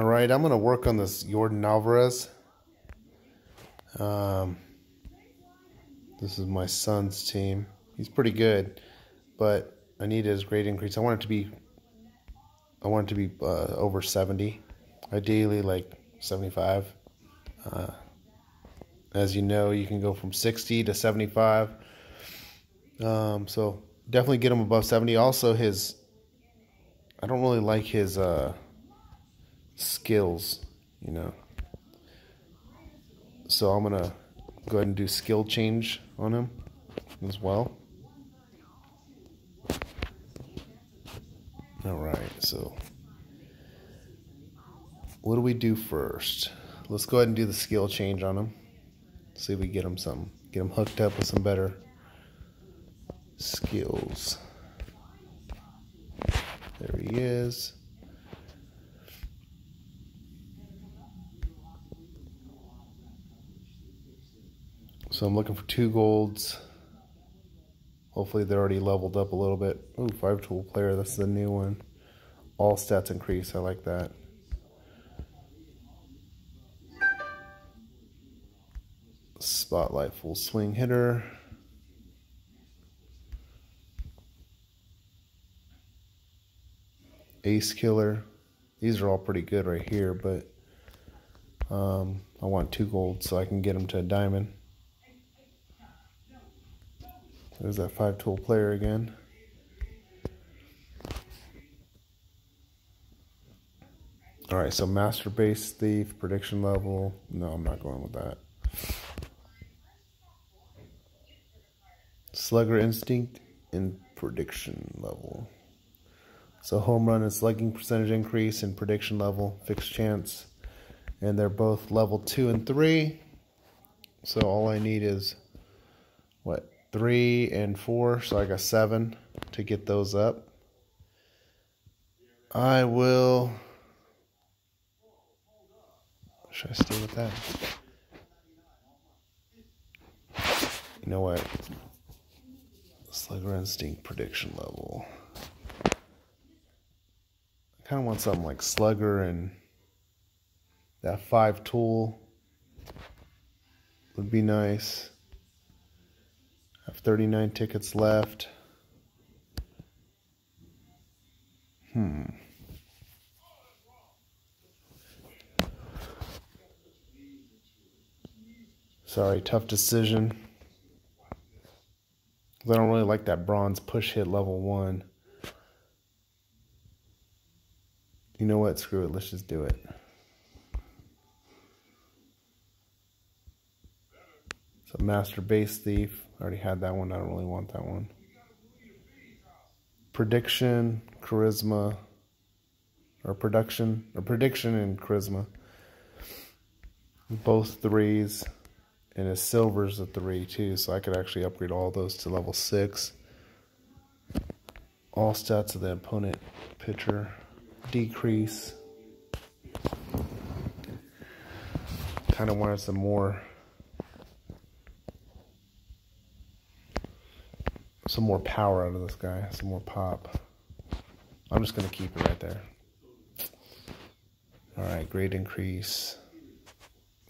All right, I'm going to work on this Yordan Alvarez. Um, this is my son's team. He's pretty good, but I need his grade increase. I want it to be, I want it to be uh, over 70, ideally like 75. Uh, as you know, you can go from 60 to 75. Um, so definitely get him above 70. Also, his, I don't really like his uh, skills, you know. So I'm going to go ahead and do skill change on him as well. All right, so what do we do first? Let's go ahead and do the skill change on him. See if we get him some, get him hooked up with some better skills. There he is. So I'm looking for two golds. Hopefully they're already leveled up a little bit. Ooh, five tool player, that's the new one. All stats increase, I like that. Spotlight full swing hitter. Ace killer. These are all pretty good right here, but um, I want two gold so I can get them to a diamond. There's that five tool player again. All right, so master base thief prediction level. No, I'm not going with that. Slugger instinct and prediction level. So home run and slugging percentage increase and prediction level, fixed chance. And they're both level two and three. So all I need is what three and four, so I got seven to get those up. I will. Should I stay with that? You know what? Slugger Instinct prediction level. I kind of want something like Slugger and that five tool would be nice. Have 39 tickets left. Hmm. Sorry, tough decision. I don't really like that bronze push hit level one. You know what? Screw it. Let's just do it. So Master Base Thief. I already had that one. I don't really want that one. Prediction, Charisma, or Production, or Prediction and Charisma. Both threes. And his silver's a three too, so I could actually upgrade all those to level six. All stats of the opponent pitcher decrease. Kind of wanted some more some more power out of this guy, some more pop. I'm just going to keep it right there. All right, grade increase.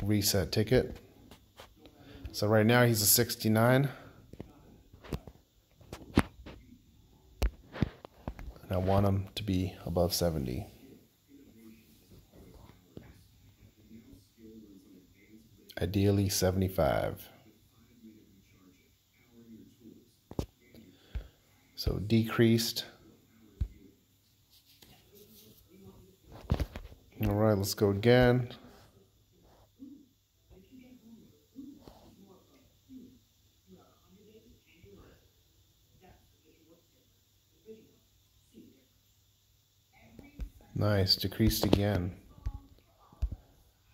Reset ticket. So right now he's a 69. And I want him to be above 70. Ideally 75. So decreased. All right, let's go again. Nice, decreased again.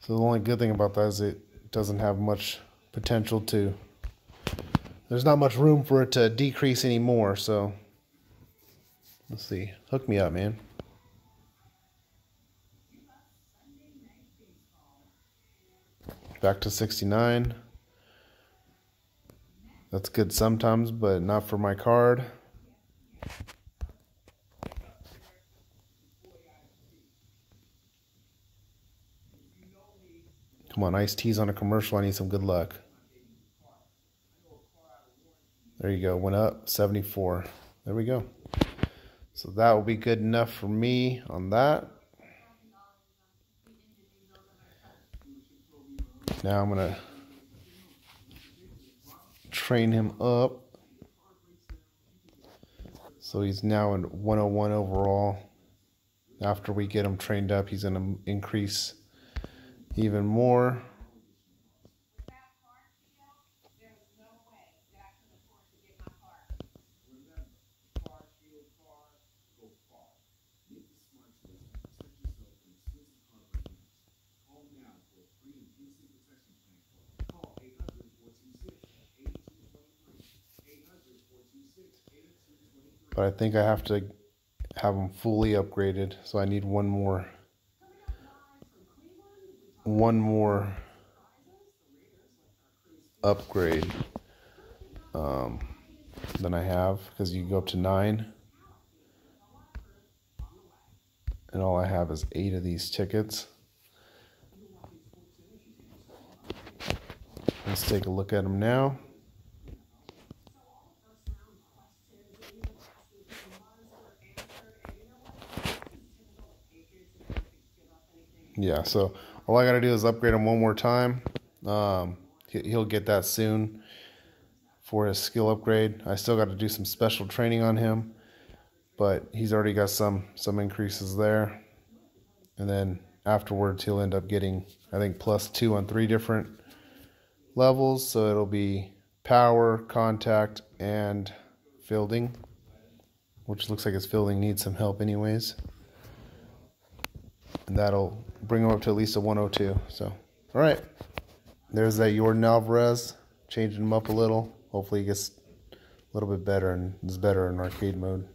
So the only good thing about that is it doesn't have much potential to there's not much room for it to decrease anymore, so let's see. Hook me up, man. Back to 69. That's good sometimes, but not for my card. Come on, Ice T's on a commercial. I need some good luck. There you go. Went up 74. There we go. So that will be good enough for me on that. Now I'm going to train him up. So he's now in 101 overall. After we get him trained up, he's going to increase even more. But I think I have to have them fully upgraded. So I need one more one more upgrade um, than I have because you go up to nine. And all I have is eight of these tickets. Let's take a look at them now. Yeah, so all I got to do is upgrade him one more time. Um, he'll get that soon for his skill upgrade. I still got to do some special training on him, but he's already got some some increases there. And then afterwards, he'll end up getting I think plus two on three different levels. So it'll be power, contact, and fielding, which looks like his fielding needs some help anyways and that'll bring him up to at least a 102. So, all right. There's that Yordan Alvarez, changing him up a little. Hopefully he gets a little bit better and is better in arcade mode.